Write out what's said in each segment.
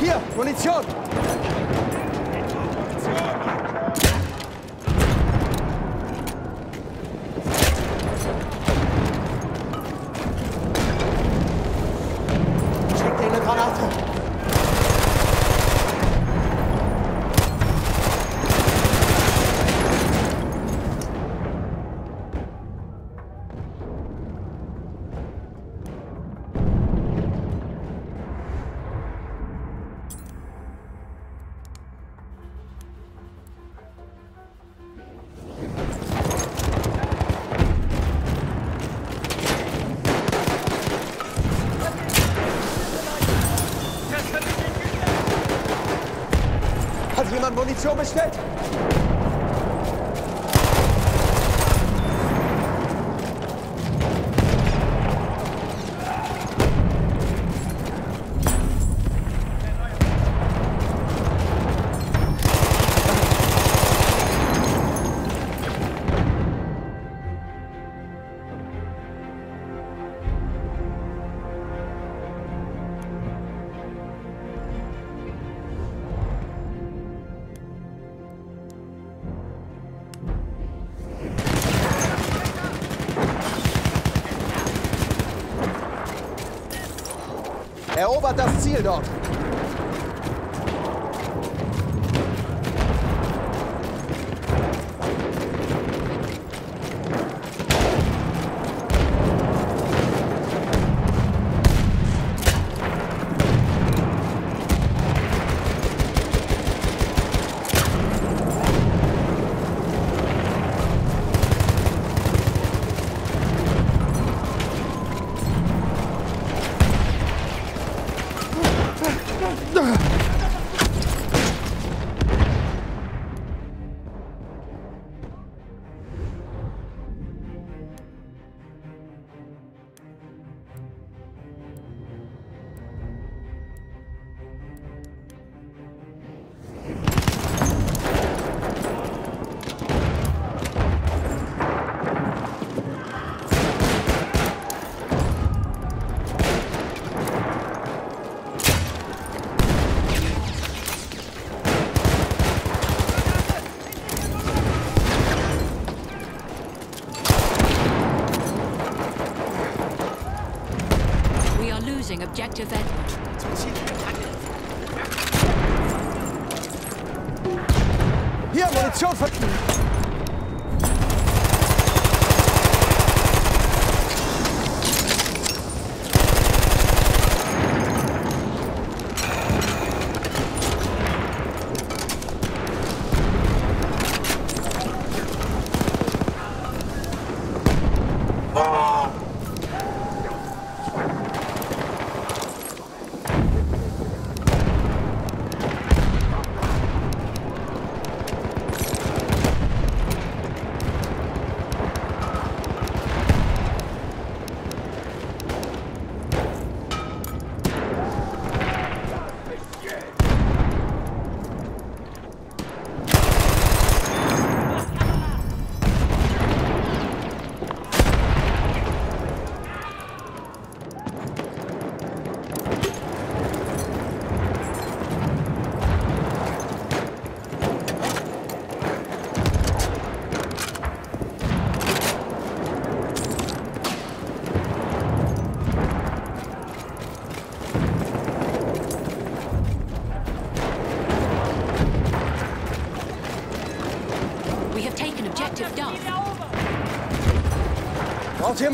Hier, Munition! Munition bestellt? Erobert das Ziel dort!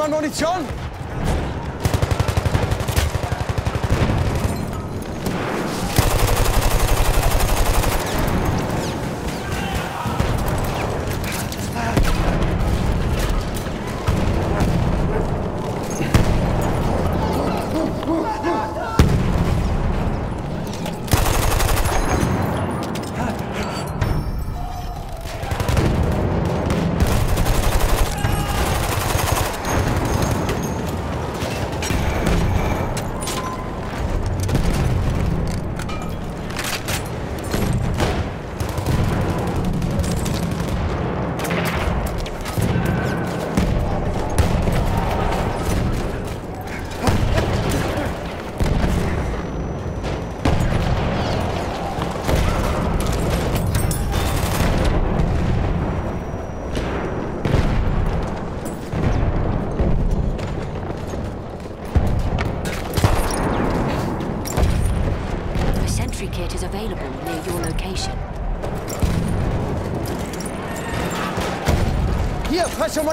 Munition?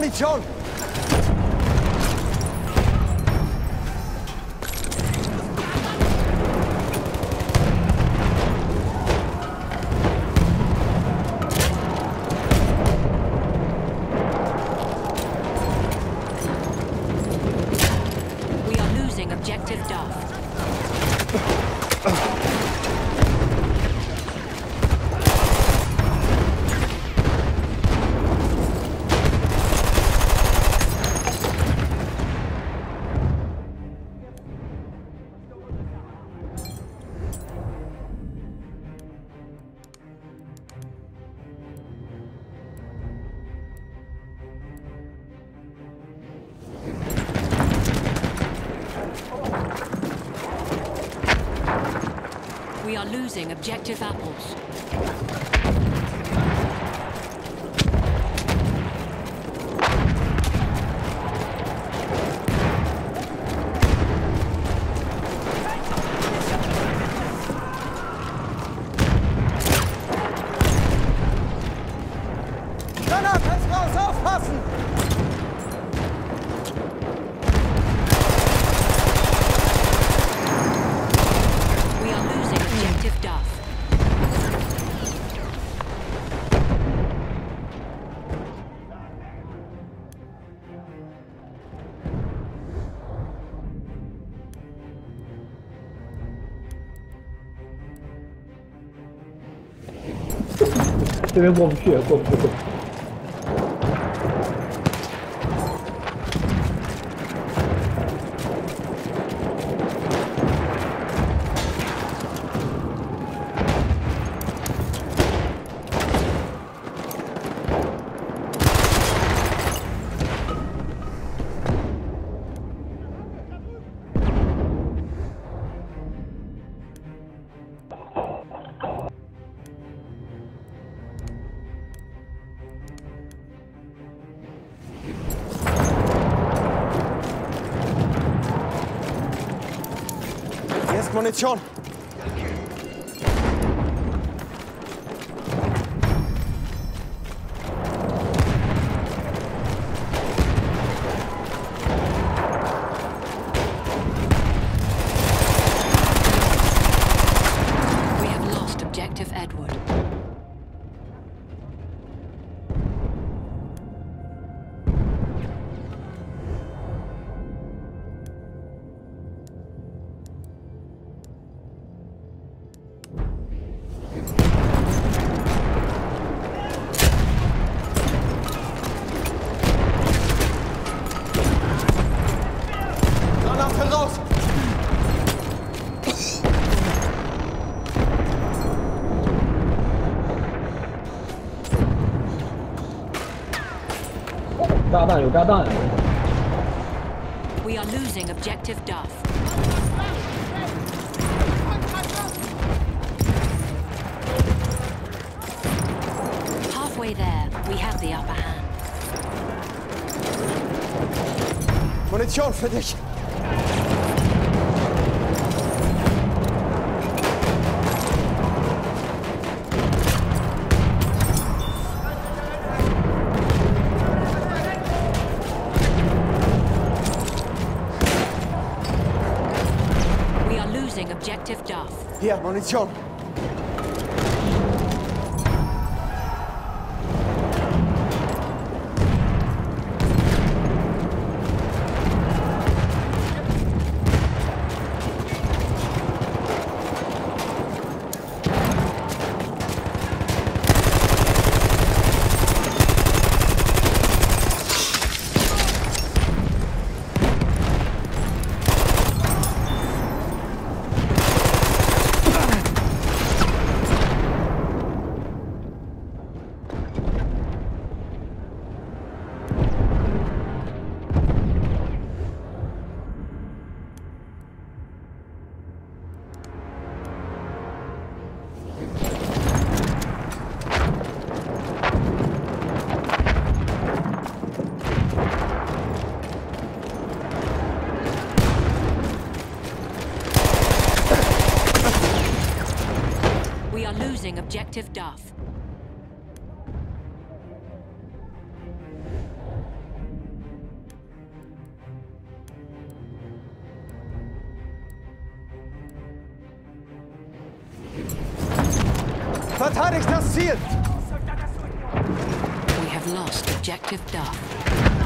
on, it's on. Are losing objective apples. 这边过不去，过不去，过不去。on, lost objective Edward. We are losing objective Duff. Halfway there, we have the upper hand. Munition für dich! down, it's on. Detective Duff. Das Ziel! We have lost Objective Duff.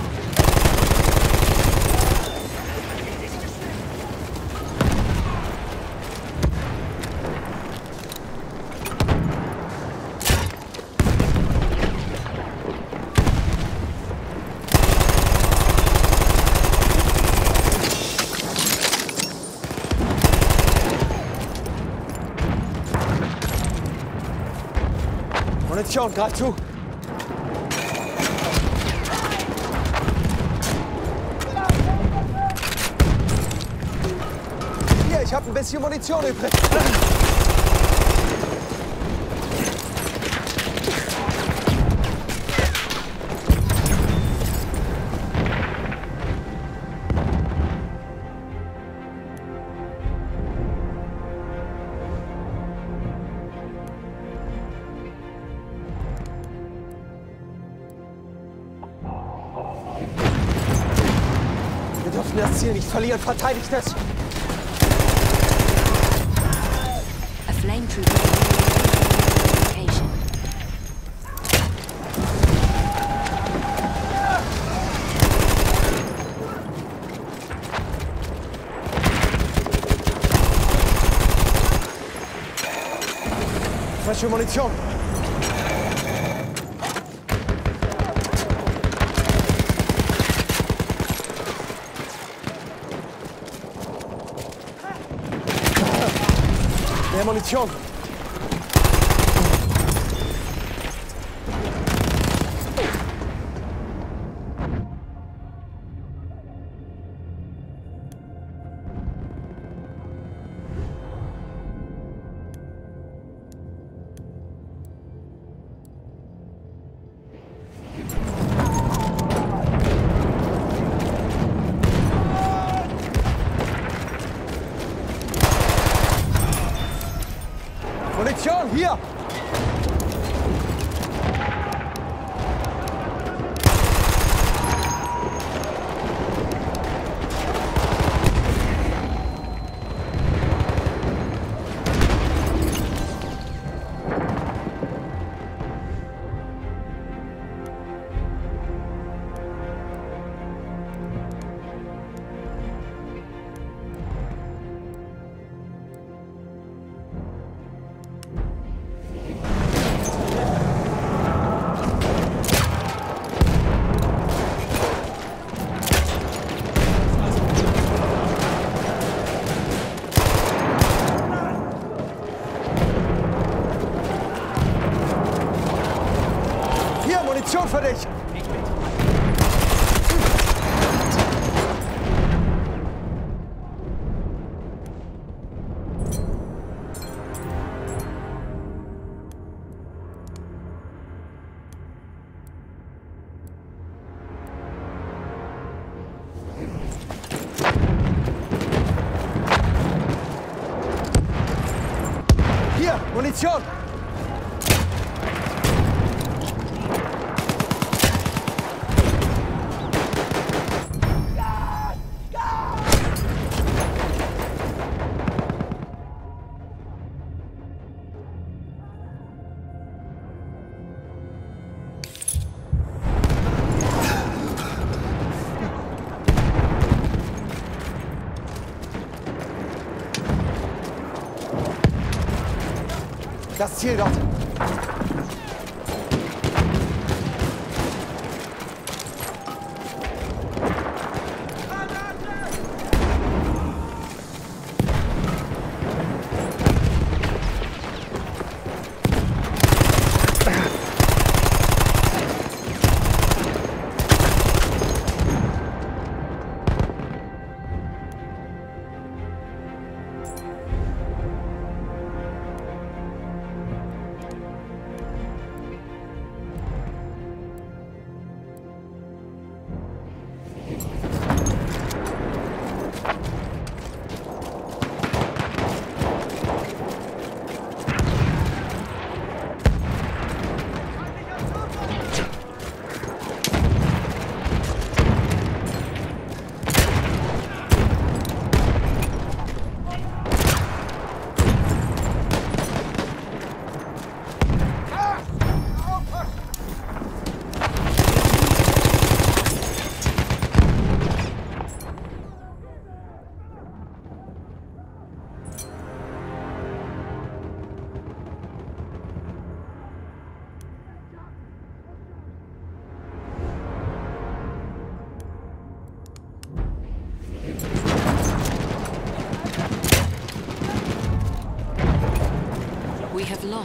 Munition, greif zu! Hier, ich habe ein bisschen Munition übrig. Verlieren. Verteidigt es! A flame trooper location. Munition! It's ciąg. 미 안. Für dich! Hier, Munition! 切着绕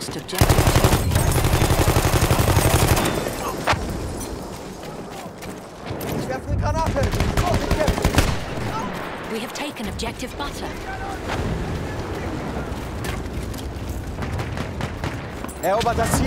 lost objective. We have taken objective butter. Erobert das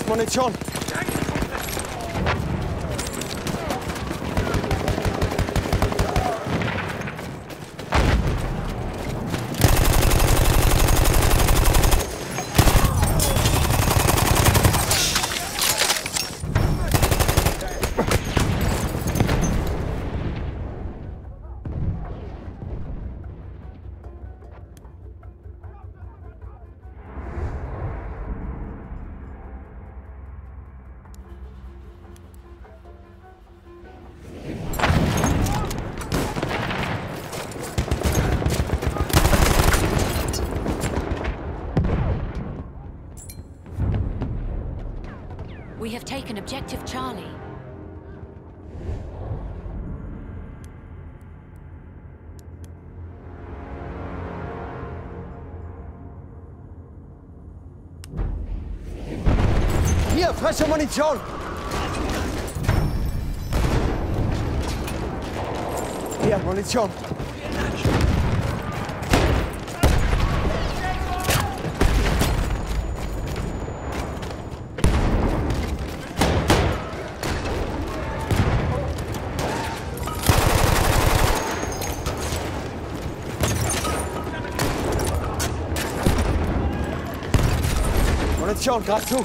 ist Munition! Charlie. Via, fresca munizione! Via, munizione! Munition, greif zu!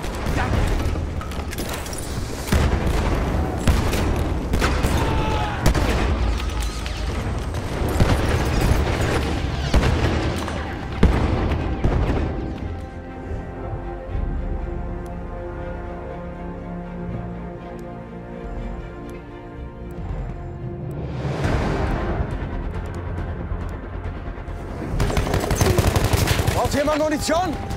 Braucht jemand Munition?